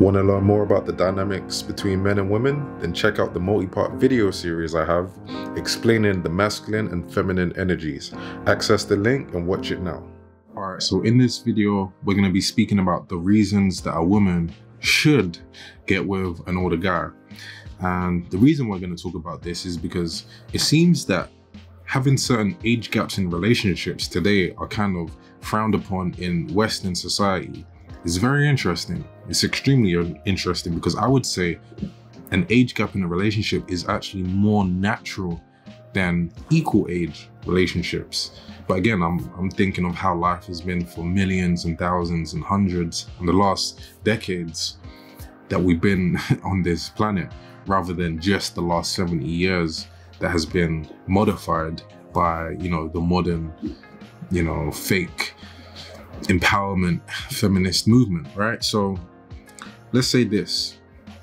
Want to learn more about the dynamics between men and women? Then check out the multi-part video series I have explaining the masculine and feminine energies. Access the link and watch it now. Alright, so in this video, we're going to be speaking about the reasons that a woman should get with an older guy. And the reason we're going to talk about this is because it seems that having certain age gaps in relationships today are kind of frowned upon in Western society. It's very interesting. It's extremely interesting because I would say an age gap in a relationship is actually more natural than equal age relationships. But again, I'm, I'm thinking of how life has been for millions and thousands and hundreds and the last decades that we've been on this planet rather than just the last 70 years that has been modified by, you know, the modern, you know, fake empowerment feminist movement, right? So let's say this,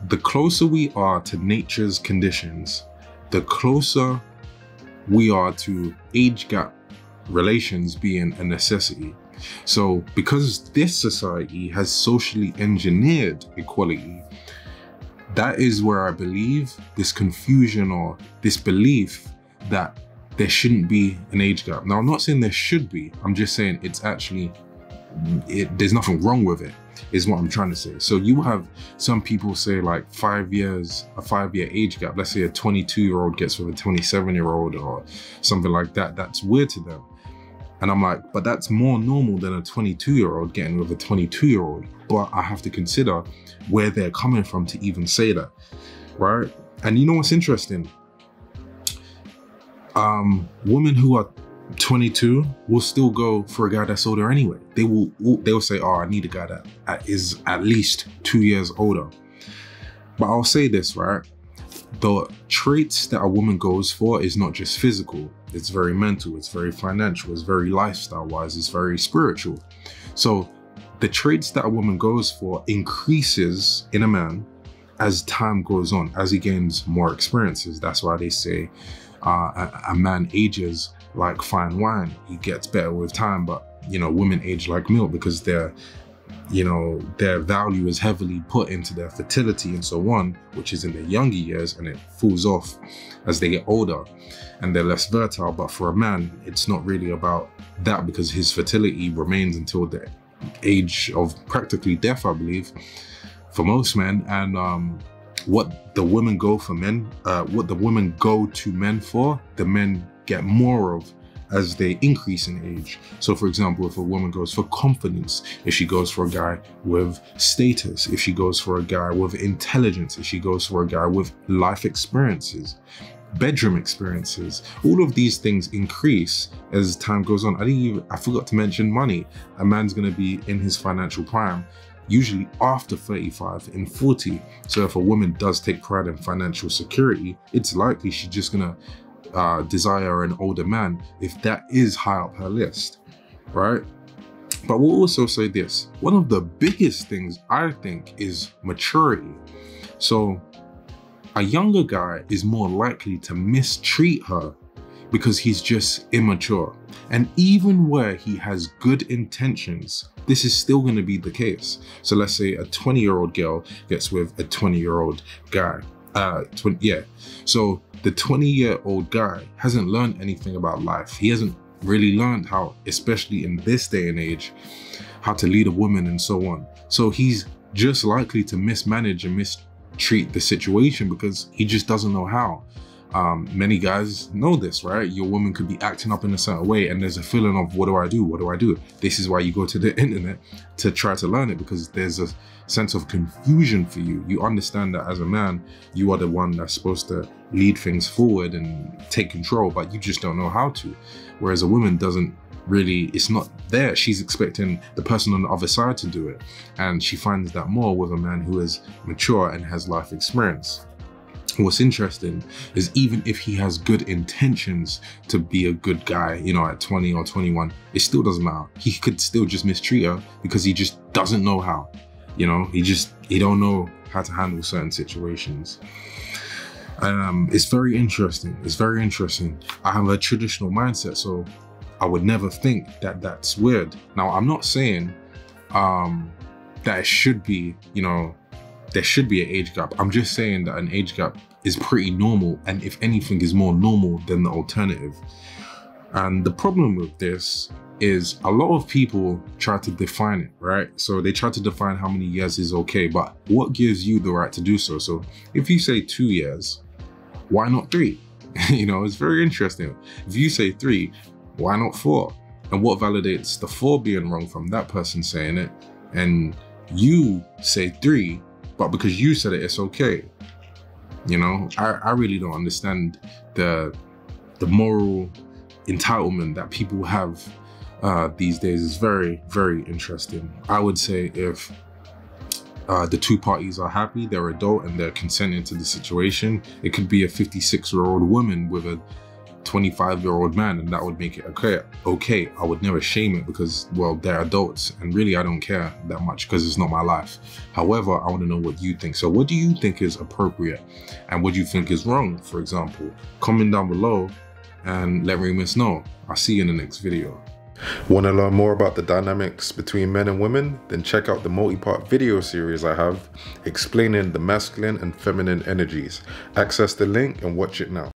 the closer we are to nature's conditions, the closer we are to age gap relations being a necessity. So because this society has socially engineered equality, that is where I believe this confusion or this belief that there shouldn't be an age gap. Now, I'm not saying there should be, I'm just saying it's actually, it, there's nothing wrong with it, is what I'm trying to say. So you have some people say like five years, a five year age gap. Let's say a 22 year old gets with a 27 year old or something like that. That's weird to them. And I'm like, but that's more normal than a 22 year old getting with a 22 year old. But I have to consider where they're coming from to even say that, right? And you know what's interesting? Um, women who are 22 will still go for a guy that's older anyway. They will they will say, "Oh, I need a guy that is at least two years older." But I'll say this, right? The traits that a woman goes for is not just physical. It's very mental. It's very financial. It's very lifestyle wise. It's very spiritual. So the traits that a woman goes for increases in a man as time goes on, as he gains more experiences. That's why they say uh, a, a, man ages like fine wine. He gets better with time, but you know, women age like milk because their, you know, their value is heavily put into their fertility and so on, which is in their younger years, and it falls off as they get older and they're less fertile. But for a man, it's not really about that because his fertility remains until the age of practically death, I believe, for most men. And um, what the women go for men, uh, what the women go to men for, the men get more of as they increase in age. So for example, if a woman goes for confidence, if she goes for a guy with status, if she goes for a guy with intelligence, if she goes for a guy with life experiences, bedroom experiences. All of these things increase as time goes on. I didn't even, I forgot to mention money. A man's gonna be in his financial prime usually after 35 and 40. So if a woman does take pride in financial security, it's likely she's just gonna uh, desire an older man if that is high up her list, right? But we'll also say this, one of the biggest things I think is maturity. So a younger guy is more likely to mistreat her because he's just immature. And even where he has good intentions, this is still going to be the case. So let's say a 20 year old girl gets with a 20 year old guy. Uh, 20, yeah. So the 20 year old guy hasn't learned anything about life. He hasn't really learned how, especially in this day and age, how to lead a woman and so on. So he's just likely to mismanage and mistreat the situation because he just doesn't know how. Um, many guys know this, right? Your woman could be acting up in a certain way and there's a feeling of what do I do? What do I do? This is why you go to the internet to try to learn it because there's a sense of confusion for you. You understand that as a man, you are the one that's supposed to lead things forward and take control, but you just don't know how to. Whereas a woman doesn't really it's not there she's expecting the person on the other side to do it and she finds that more with a man who is mature and has life experience what's interesting is even if he has good intentions to be a good guy you know at 20 or 21 it still doesn't matter. He could still just mistreat her because he just doesn't know how you know? He just he don't know how to handle certain situations. Um it's very interesting it's very interesting. I have a traditional mindset so I would never think that that's weird. Now, I'm not saying um, that it should be, you know, there should be an age gap. I'm just saying that an age gap is pretty normal, and if anything, is more normal than the alternative. And the problem with this is a lot of people try to define it, right? So they try to define how many years is okay, but what gives you the right to do so? So if you say two years, why not three? you know, it's very interesting. If you say three, why not four? And what validates the four being wrong from that person saying it? And you say three, but because you said it, it's okay. You know, I, I really don't understand the the moral entitlement that people have uh, these days is very, very interesting. I would say if uh, the two parties are happy, they're adult and they're consenting to the situation, it could be a 56 year old woman with a 25 year old man and that would make it okay okay i would never shame it because well they're adults and really i don't care that much because it's not my life however i want to know what you think so what do you think is appropriate and what do you think is wrong for example comment down below and let Reemus know i'll see you in the next video Want to learn more about the dynamics between men and women? Then check out the multi-part video series I have explaining the masculine and feminine energies. Access the link and watch it now.